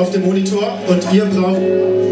auf dem Monitor und ihr braucht...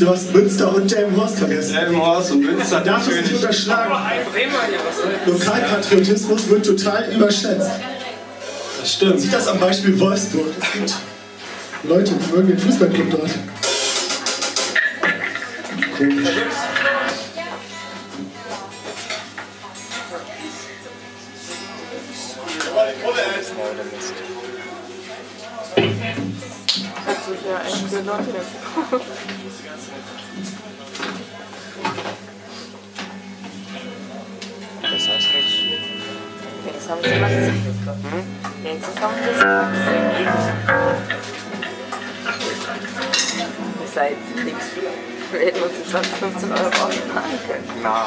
du, hast, du Münster und Delmenhorst vergessen. Delmenhorst und Münster Man darf es nicht unterschlagen. Lokalpatriotismus wird total überschätzt. Das Man stimmt. sieht das am Beispiel Wolfsburg. Es gibt Leute, die mögen den Fußballclub dort. Komisch. Ja einige Leute Das heißt nichts. Jetzt haben sie mal gesehen. Jetzt haben sie mal gesehen. Ihr seid nichts. Wir hätten uns 20, 15 Euro auch sparen können. Na,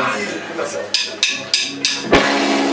Tá Obrigado.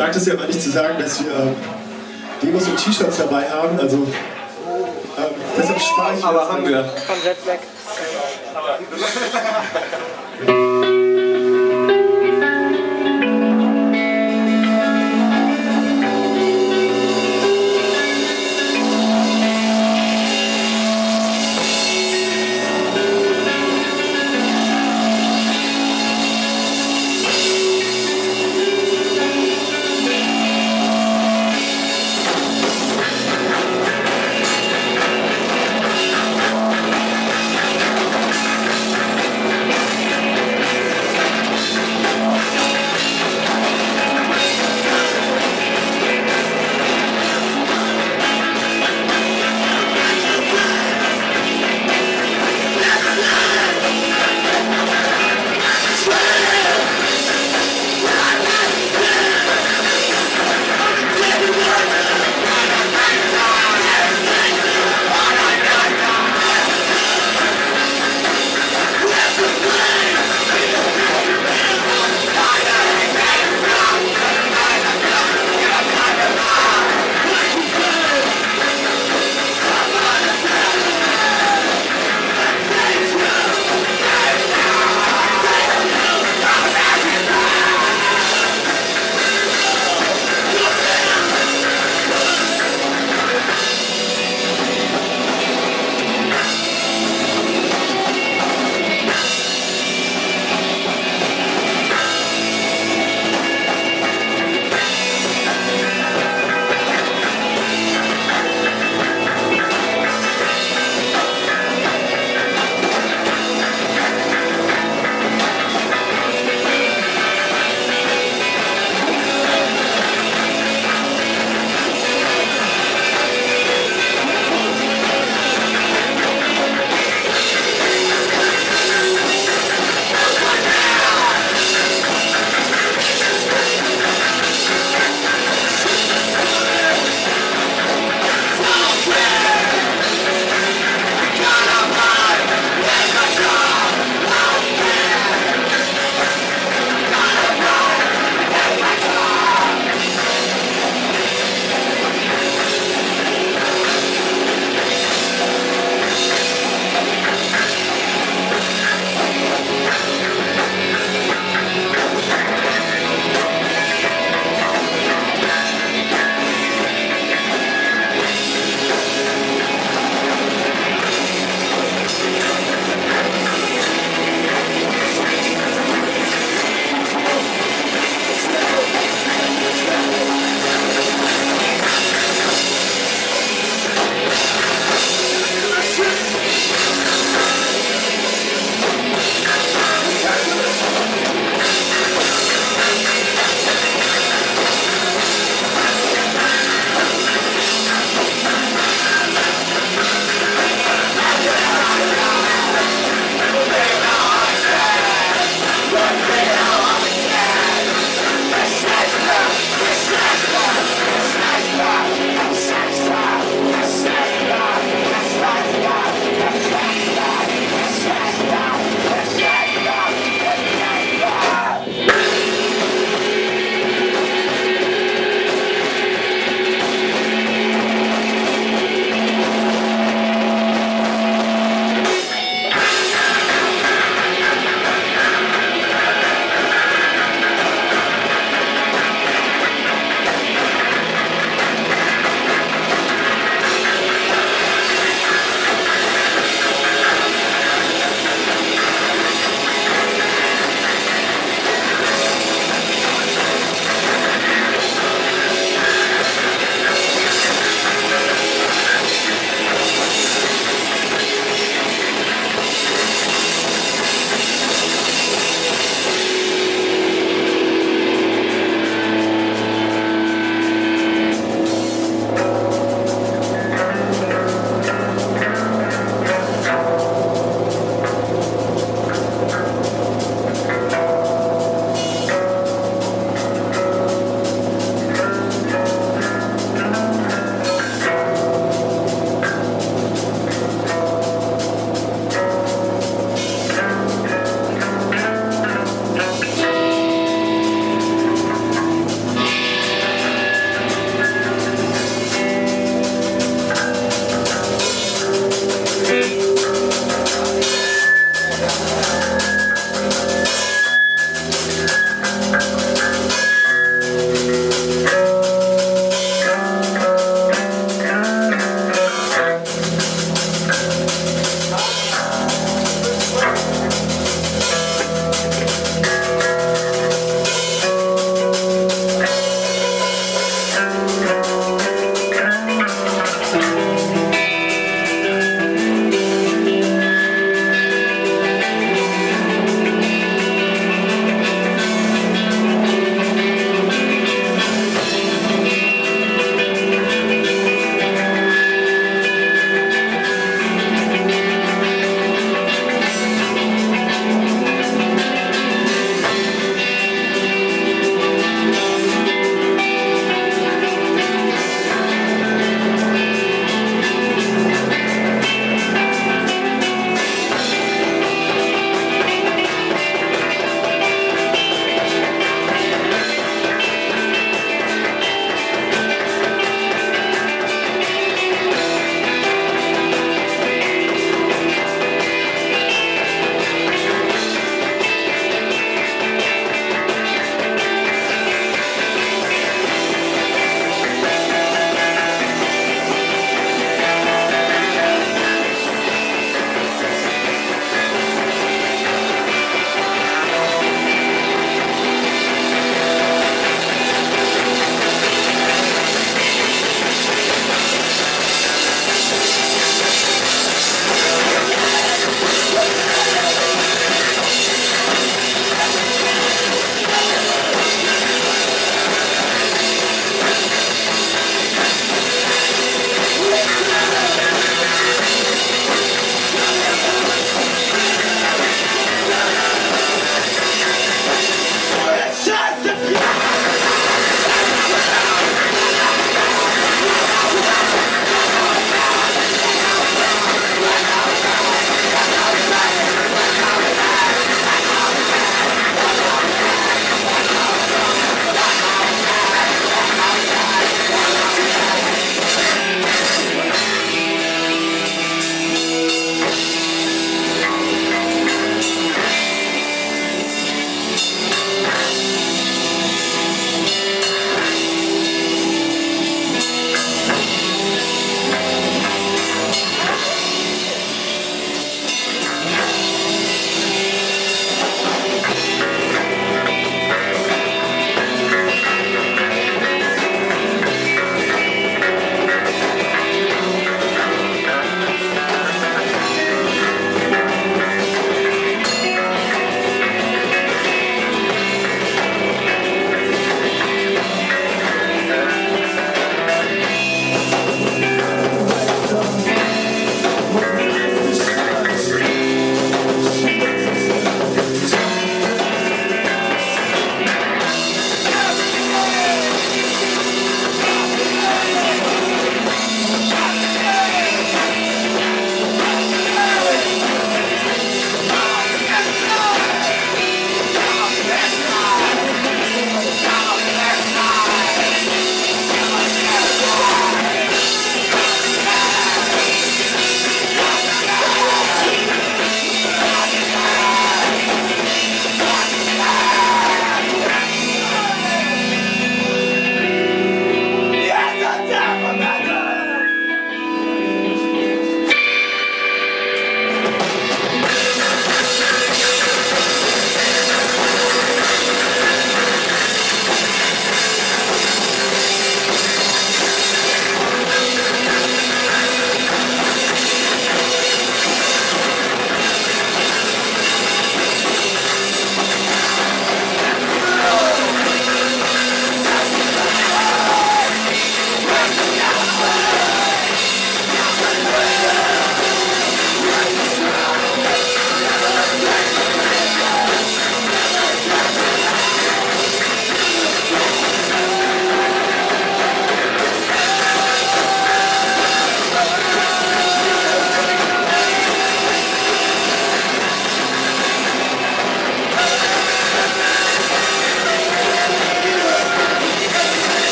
Sage das ja aber nicht zu sagen, dass wir äh, Demos und T-Shirts dabei haben. Also ähm, deshalb spare ich Aber haben wir. von Red Black.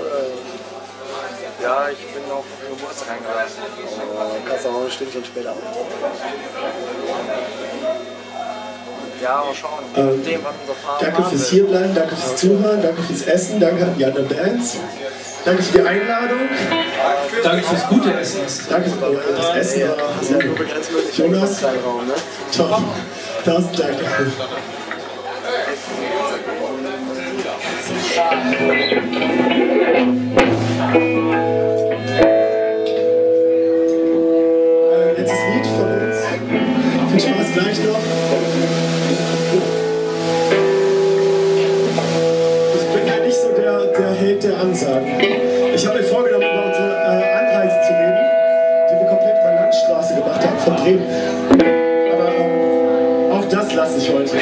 Oder? Ja, ich bin noch auf den Geburtstag eingeladen. Oh, kannst du auch ein Stündchen später auf. Ja, mal schauen. Ähm, Fahrer Danke fürs will. Hierbleiben, danke fürs Zuhören, danke fürs Essen, danke an die anderen Bands. Danke für die Einladung. Danke fürs gute Essen. Danke für das Essen. Das ist ja War nur begrenzt möglich. Jonas? Zeitraum, ne? top. Tausend Dank dafür. Letztes Lied von uns. Viel Spaß gleich noch. Ich bin ja nicht so der, der Held der Ansagen. Ich habe mir vorgenommen, über unsere äh, Anreise zu reden, die wir komplett über Landstraße gemacht haben, von Bremen. Aber ähm, auch das lasse ich heute.